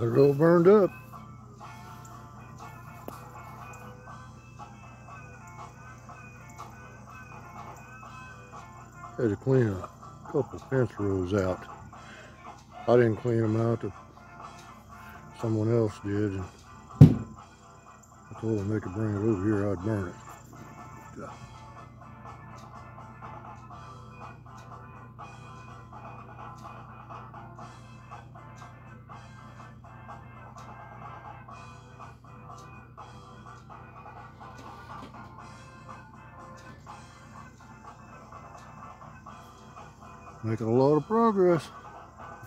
They're all burned up. Had to clean a couple fence rows out. I didn't clean them out. Someone else did. I told them they could bring it over here. I'd burn it. Making a lot of progress.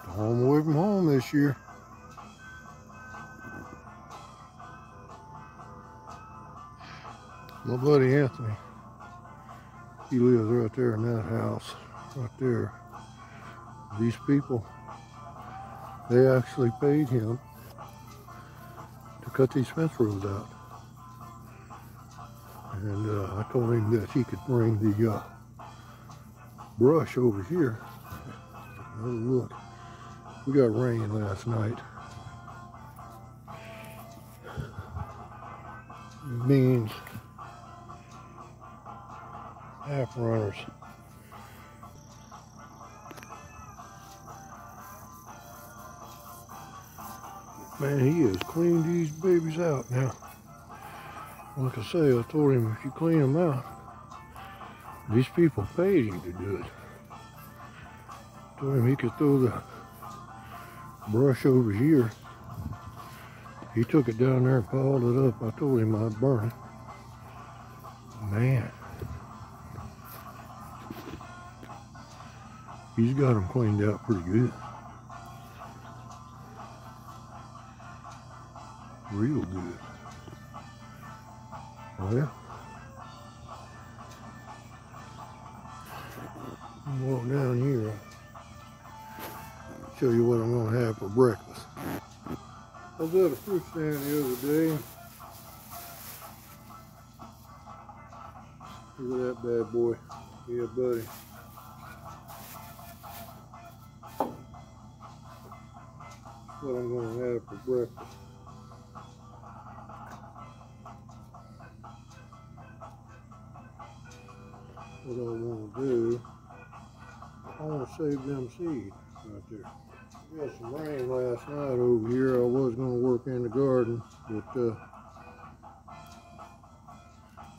Home away from home this year. My buddy Anthony, he lives right there in that house, right there. These people, they actually paid him to cut these fence rows out. And uh, I told him that he could bring the uh, brush over here. Oh, look. We got rain last night. Means half runners. Man, he has cleaned these babies out now. Like I say, I told him if you clean them out, these people paid him to do it. Him he could throw the brush over here. He took it down there and piled it up. I told him I'd burn it. Man. He's got them cleaned out pretty good. Real good. Well, walk down here. Show you what I'm gonna have for breakfast. I was at a fruit stand the other day. Look at that bad boy. Yeah, buddy. what I'm gonna have for breakfast. What I want to do, I want to save them seeds right there. We had some rain last night over here. I was going to work in the garden, but uh,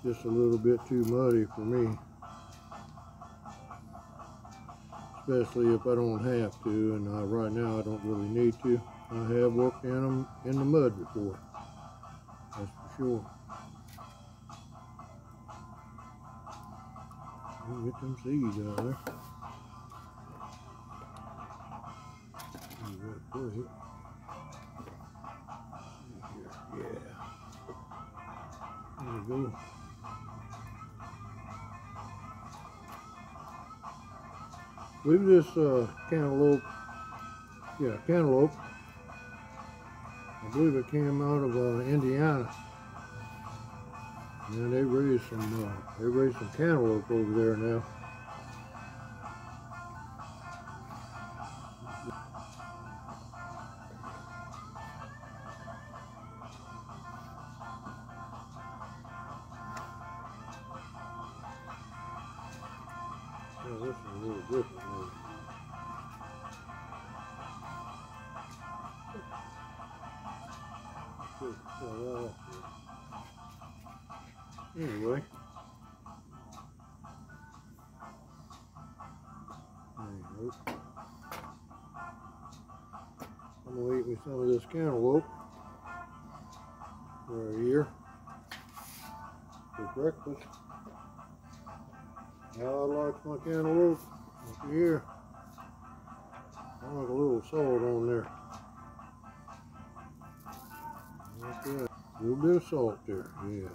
just a little bit too muddy for me. Especially if I don't have to, and right now I don't really need to. I have worked in them in the mud before, that's for sure. Get them seeds out of there. Yeah. There we go. believe this uh, cantaloupe, yeah, cantaloupe, I believe it came out of uh, Indiana. And they raise some, uh, they raise some cantaloupe over there now. Yeah, this is a pull that off here. Anyway. I'm gonna eat me some of this cantaloupe right here for breakfast. I like my cantaloupe. Look here. I like a little salt on there. A little bit of salt there, yeah.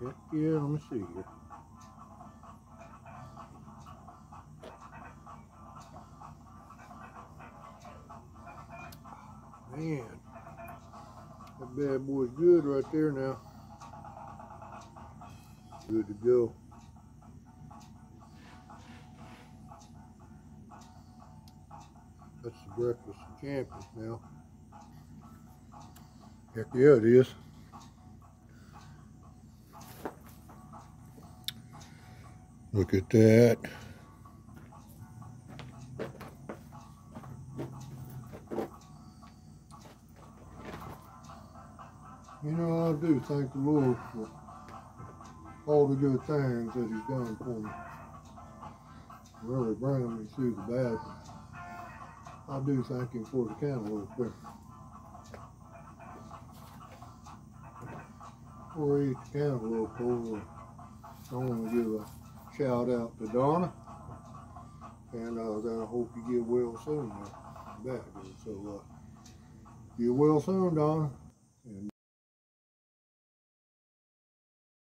Heck yeah, let me see here. Man, that bad boy's good right there now. Good to go. That's the breakfast of champions now. Heck yeah, it is. Look at that. You know, I do thank the Lord for all the good things that He's done for me. Really bringing me through the bad. I do thank Him for the cantaloupe there. Eat the cantaloupe over, I want to give a shout out to Donna. And uh, I hope you get well soon. Back. So, uh, get well soon, Donna.